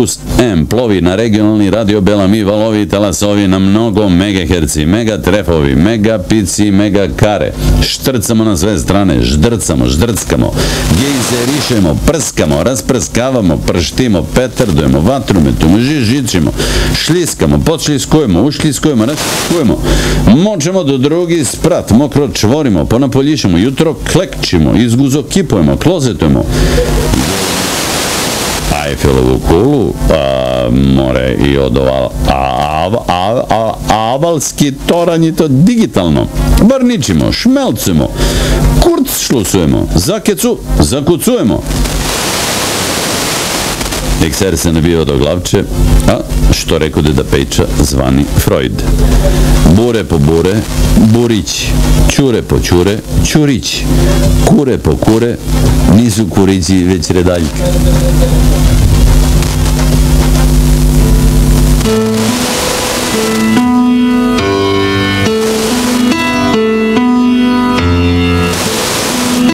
Kust M plovi na regionalni radio Belami valovi talasovi na mnogo megaherci, mega trefovi, mega pici, mega kare. Štrcamo na sve strane, ždrcamo, ždrckamo, gejzerišemo, prskamo, rasprskavamo, prštimo, petardujemo, vatrumetujemo, žižićimo, šliskamo, podšliskujemo, ušliskujemo, rašliskujemo, močemo do drugi sprat, mokro čvorimo, ponapoljišemo, jutro klekčimo, izguzo Ајфелову кулу, а, море и од ова а, а, авалски торањето дигитално. Врничимо, шмелцимо, курцшлусуемо, закецу, закуцуемо. Ekser se nabio do glavče, a što rekao da pejča zvani Freud. Bure po bure, burić, čure po čure, čurić, kure po kure, nisu kurići već redaljke.